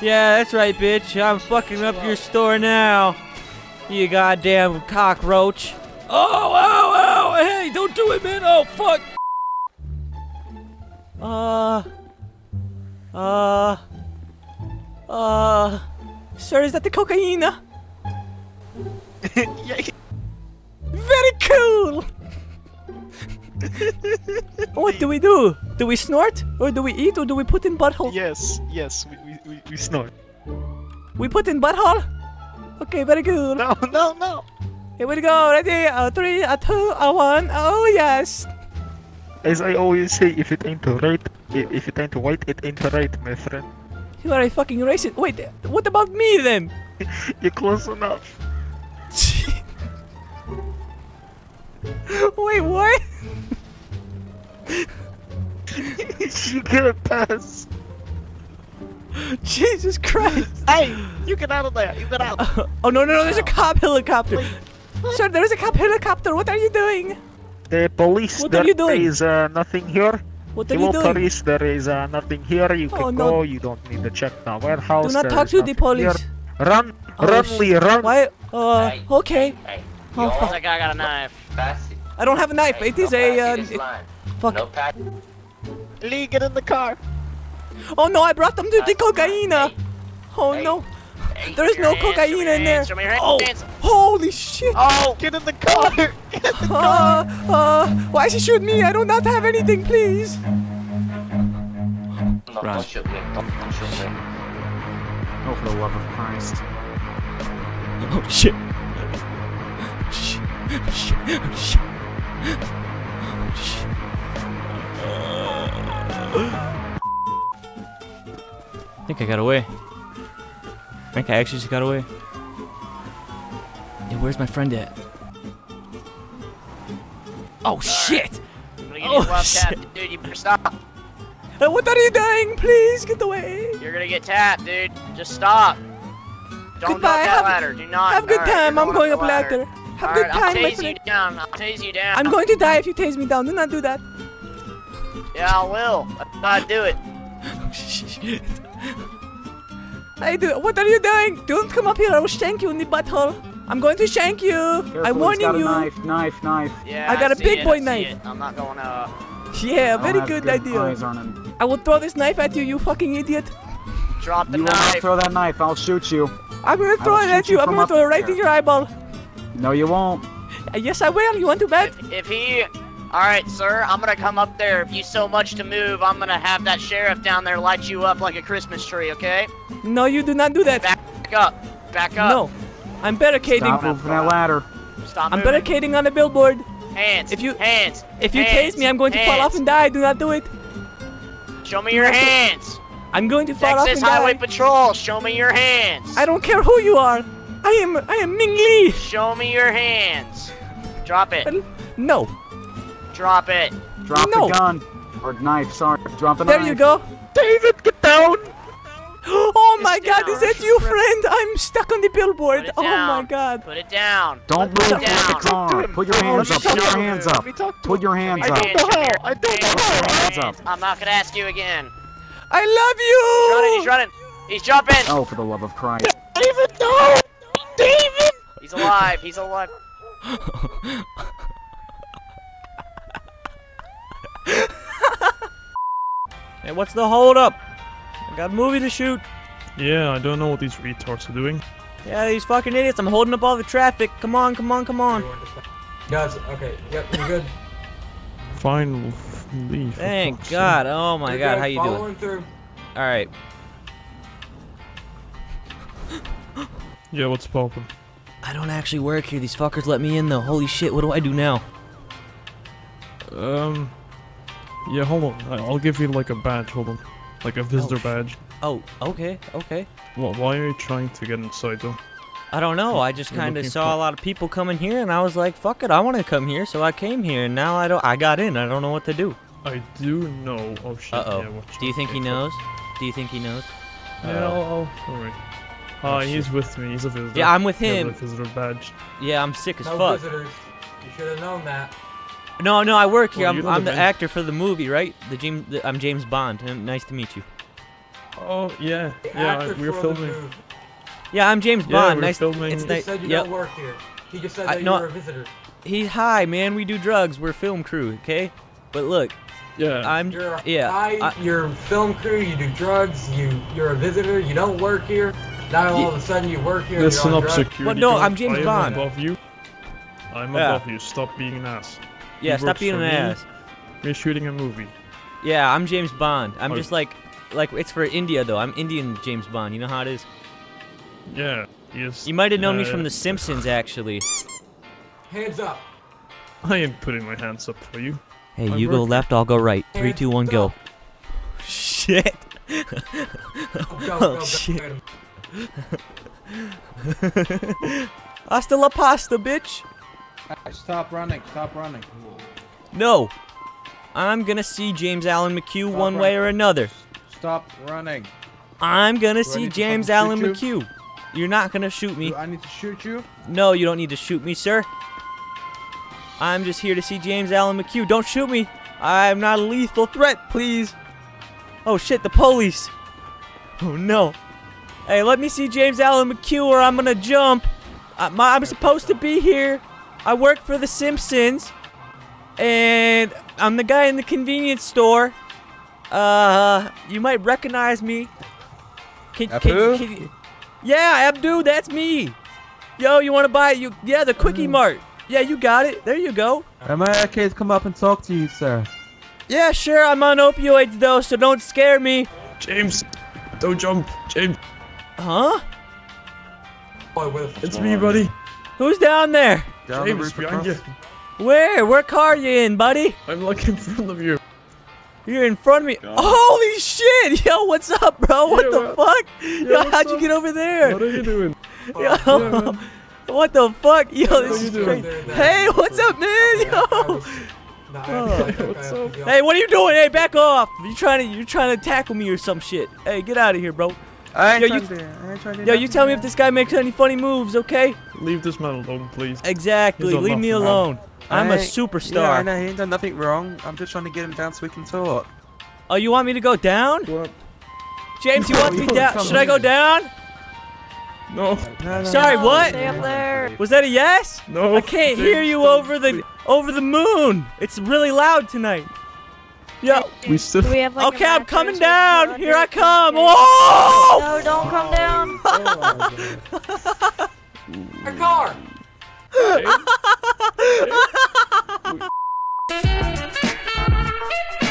Yeah, that's right, bitch. I'm fucking up your store now. You goddamn cockroach. Oh, oh, oh! Hey, don't do it, man! Oh, fuck! Uh. Uh. Uh. Sir, is that the cocaine? yeah. Very cool! what do we do? Do we snort? Or do we eat? Or do we put in butthole? Yes, yes, we, we, we, we snort. We put in butthole? Okay, very good. No, no, no. Here we go. Ready? A three, a two, a one. Oh, yes. As I always say, if it ain't right, if, if it ain't white, it ain't right, my friend. You are a fucking racist. Wait, what about me then? You're close enough. Wait, what? you can't pass. Jesus Christ. Hey, you get out of there. You get out. Uh, oh, no, no, no. There's a cop helicopter. Sir, there is a cop helicopter. What are you doing? The police, What there are you doing? is uh, nothing here. What are Hello, you doing? police, there is uh, nothing here. You can Oh, go. no. You don't need to check the warehouse. Do not there talk to the nothing here. police. Run, Oh, run, Lee, run. Why? Uh, Hey, okay. Hey, Oh, you fuck. almost like I got a knife. Pass it. I don't have a knife. Hey, It is no a, uh, passing it- fuck. No pass. Lee, get in the car. Oh, no, I brought them to the Hey, cocaine. Oh, hey, no. hey, There is Your no hands, cocaine me in there. hands, Show me your Oh, hands. holy shit. Oh, Get in the car. Get in the car. Uh, uh, why she shoot me? I do not have anything, please. No, Run. don't shoot me. Don't, don't shoot me. Oh, for the love of Christ. Oh, shit. Shit. Shit. Shit. I think I got away. I think I actually just got away. Yeah, where's my friend at? Oh shit! I'm gonna get Oh, shit. dude. You better stop. Uh, what are you doing? Please get away! You're gonna get tapped, dude. Just stop. Don't Goodbye, go up that have- ladder. Do not. Have a good Alright, time. I'm going up the ladder. Have a Alright, good I'll time, my tase you friend. down. I'll tase you down. I'm going to die if you tase me down. Do not do that. Yeah, I will. I do it. Shit. I do. What are you doing? Don't come up here. I will shank you in the butthole. I'm going to shank you. Careful, I'm warning you. Knife, knife, knife. Yeah. I got a see big it, boy I see knife. it. I'm not going up. Uh, yeah, I very good, good idea. Eyes on him. I will throw this knife at you, you fucking idiot. Drop the knife. You will not knife. throw that knife. I'll shoot you. I'm gonna throw it at you. you I'm gonna throw it right there. in your eyeball. No, you won't. Uh, Yes, I will. You want to bet? If, if he, all right, sir, I'm gonna come up there. If you so much to move, I'm gonna have that sheriff down there light you up like a Christmas tree. Okay? No, you do not do that. Back up. Back up. No, I'm barricading. Stop moving that ladder. Stop I'm moving. barricading on the billboard. Hands. If you- hands. If you hands, tase me, I'm going to fall off and die. Do not do it. Show me your hands. I'm going to fall off Texas and Highway die. Patrol. Show me your hands. I don't care who you are. I am. I am Ming Lee. Show me your hands. Drop it. No. Drop it. Drop No. the gun. Or knife, sorry. Drop the There knife. you go. David, get down. Oh my It's God! down. Is that you, friend? I'm stuck on the billboard. Put it Oh my. God. Put it down. Don't Put move it with the car. Put your hands Oh, up. Put your hands up. Let me talk to Put your oh, hands up. I don't know how. I don't know how. Hands up. I'm not gonna ask you again. I love you. He's running. He's running. He's jumping. Oh, for the love of Christ. David, no. David. He's alive. He's alive. Hey, what's the hold up? I got a movie to shoot. Yeah, I don't know what these retards are doing. Yeah, these fucking idiots. I'm holding up all the traffic. Come on, come on, come on. Guys, okay, yep, you're good. Fine, we'll leave. Thank fuck's God. Oh my You're God, good. how you doing? Following through. All right. Yeah, what's poppin'? I don't actually work here. These fuckers let me in though. Holy shit, what do I do now? Um, yeah, hold on. I'll give you like a badge. Hold on, like a visitor sh- badge. Oh, okay, okay. Wh- Why are you trying to get inside though? I don't know. I just kind of saw a lot of people coming here, and I was like, "Fuck it, I want to come here." So I came here, and now I don't. I got in. I don't know what to do. I do know. Oh shit. Uh oh. Yeah, do you think he knows? Do you think he knows? Yeah, I'll. I'll Oh, alright. Hi, he's with me. He's a visitor. Yeah, I'm with He has him. a visitor badge. Yeah, I'm sick as No fuck. visitors. You should have known that. No, no, I work here. Well, I'm, you're I'm the the man. actor for the movie, right? The James. The, I'm James Bond. Nice to meet you. Oh yeah, The yeah. actor We're filming. Yeah, I'm James Yeah, Bond. we're nice. filming- It's He nice. just said you Yep. don't work here. He just said I- that no- you were a visitor. He's hi, man. We do drugs. We're film crew, okay? But look, Yeah. I'm You're a yeah. guy, I- you're film crew, you do drugs, you you're a visitor, you don't work here. Now all of a sudden you work here. Listen you're up, security. Well, no. I'm James I am Bond. above you. I'm Yeah. above you. Stop being an ass. yeah. He Stop being an me. ass. We're shooting a movie. Yeah, I'm James Bond. I'm Oh. just like, like it's for India though. I'm Indian James Bond. You know how it is. Yeah. Yes. You might have known me uh, from The Simpsons, actually. Hands up. I ain't putting my hands up for you. Hey, I'm you go left, I'll go right. Three, Hands two, one, go. Shit. Go, go, Oh, go, go, shit. Hasta la pasta, bitch. Stop running, stop running. No. I'm gonna see James Allen McHugh Stop one running. way or another. Stop running. I'm gonna I see James Allen shoot McHugh. You're not gonna shoot me. Do I need to shoot you? No, you don't need to shoot me, sir. I'm just here to see James Allen McHugh. Don't shoot me. I'm not a lethal threat, please. Oh shit, the police. Oh no. Hey, let me see James Allen McHugh or I'm gonna jump. I, my, I'm supposed to be here. I work for The Simpsons. And I'm the guy in the convenience store. Uh, you might recognize me. Can, can, Abu? can yeah, Abdu, that's me. Yo, you want to buy you? Yeah, the Kwik-E-Mart. Yeah, you got it. There you go. Am I okay to come up and talk to you, sir? Yeah, sure. I'm on opioids though, so don't scare me. James, don't jump. James, Huh? Boy, it's me, buddy. Who's down there? Down the James, roof behind you. Where? What car you in, buddy? I'm like in front of you. You're in front of me. Holy shit! Yo, what's up, bro? What Yeah, the what- fuck? Yeah, Yo, how'd you get over there? What are you doing? Yo, Yeah, what the fuck? Yo, What this is you doing? crazy. Hey, what's up, man? Yo. what's up? Hey, what are you doing? Hey, back off! You trying to you trying to tackle me or some shit? Hey, get out of here, bro. I ain't Yo, trying you- to, I ain't trying to do Yo, you tell me if this guy makes any funny moves, okay? Leave this man alone, please. Exactly. Leave me nothing alone. I'm a I superstar. Yeah, I know, he ain't done nothing wrong. I'm just trying to get him down so we can talk. Oh, you want me to go down? Go up. James, you want me down? Should I go down? No, No, no, Sorry, no. what? Stay up there. Was that a yes? no. I can't James, hear you over the over the moon. It's really loud tonight. Yeah. We still. We have, like, okay, I'm coming down. Here I come. Oh! No, don't come down. oh, Our car. Okay.